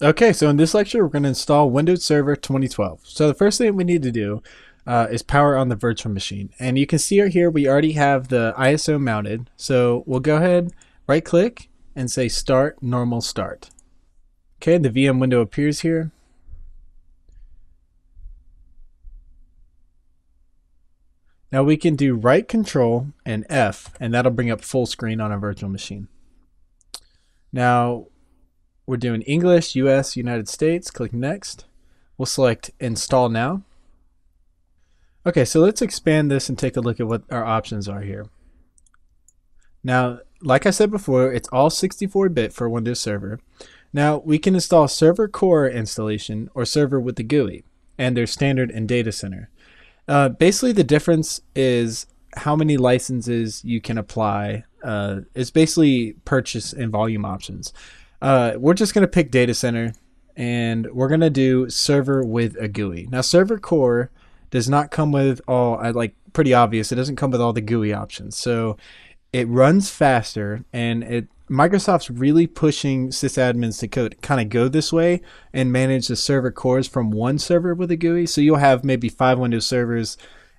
Okay, so in this lecture, we're going to install Windows Server 2012. So the first thing we need to do uh, is power on the virtual machine. And you can see right here, we already have the ISO mounted. So we'll go ahead, right click, and say Start Normal Start. Okay, the VM window appears here. Now we can do right control and F, and that'll bring up full screen on a virtual machine. Now we're doing English, US, United States. Click Next. We'll select Install Now. Okay, so let's expand this and take a look at what our options are here. Now, like I said before, it's all 64-bit for Windows Server. Now, we can install Server Core installation or Server with the GUI, and there's Standard and Data Center. Uh, basically, the difference is how many licenses you can apply. Uh, it's basically purchase and volume options. Uh, we're just going to pick data center and we're going to do server with a GUI. Now, server core does not come with all, I like pretty obvious, it doesn't come with all the GUI options. So it runs faster and it Microsoft's really pushing sysadmins to code, kind of go this way and manage the server cores from one server with a GUI. So you'll have maybe five Windows servers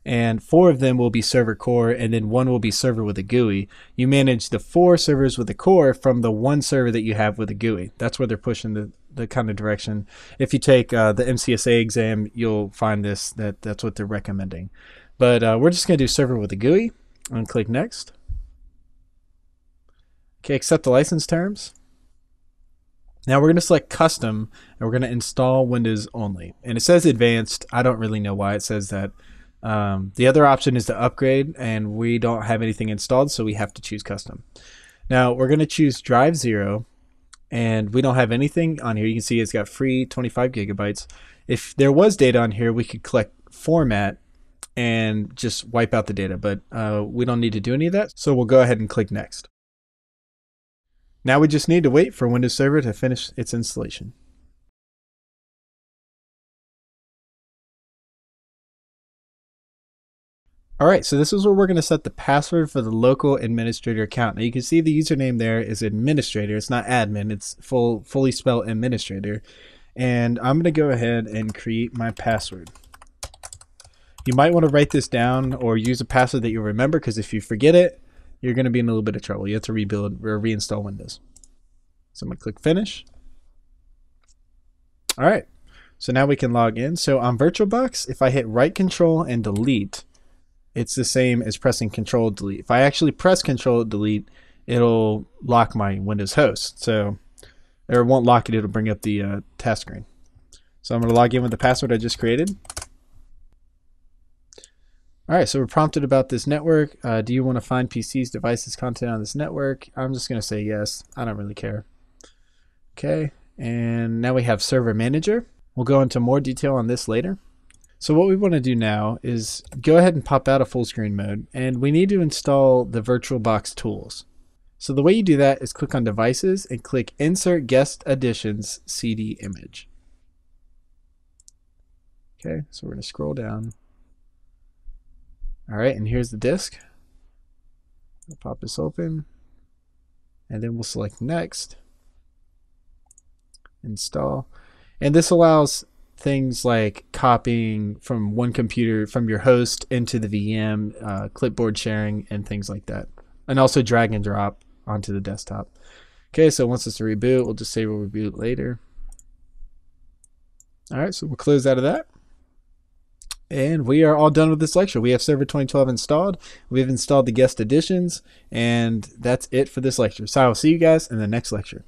and four of them will be server core and then one will be server with a GUI. You manage the four servers with the core from the one server that you have with a GUI. That's where they're pushing the, the kind of direction. If you take uh, the MCSA exam, you'll find this that that's what they're recommending. But uh, we're just going to do server with a GUI and click next. Okay, accept the license terms. Now we're going to select custom and we're going to install Windows only. And it says advanced. I don't really know why it says that. Um, the other option is to upgrade, and we don't have anything installed, so we have to choose custom. Now we're going to choose drive zero, and we don't have anything on here. You can see it's got free 25 gigabytes. If there was data on here, we could click format and just wipe out the data, but uh, we don't need to do any of that, so we'll go ahead and click next. Now we just need to wait for Windows Server to finish its installation. All right, so this is where we're going to set the password for the local administrator account. Now you can see the username there is administrator. It's not admin. It's full, fully spelled administrator. And I'm going to go ahead and create my password. You might want to write this down or use a password that you remember because if you forget it, you're going to be in a little bit of trouble. You have to rebuild or reinstall Windows. So I'm going to click finish. All right, so now we can log in. So on VirtualBox, if I hit right control and delete, it's the same as pressing Control Delete. If I actually press Control Delete, it'll lock my Windows host. So, or it won't lock it. It'll bring up the uh, task screen. So I'm going to log in with the password I just created. All right, so we're prompted about this network. Uh, do you want to find PCs, devices, content on this network? I'm just going to say yes. I don't really care. Okay, and now we have Server Manager. We'll go into more detail on this later. So what we want to do now is go ahead and pop out of full screen mode and we need to install the VirtualBox tools. So the way you do that is click on devices and click insert guest additions CD image. Okay, so we're going to scroll down. All right, and here's the disk. I'll pop this open and then we'll select next, install. And this allows things like copying from one computer from your host into the VM, uh, clipboard sharing, and things like that. And also drag and drop onto the desktop. Okay, so once it's a reboot, we'll just say we'll reboot later. All right, so we'll close out of that. And we are all done with this lecture. We have Server 2012 installed. We've installed the guest additions, and that's it for this lecture. So I will see you guys in the next lecture.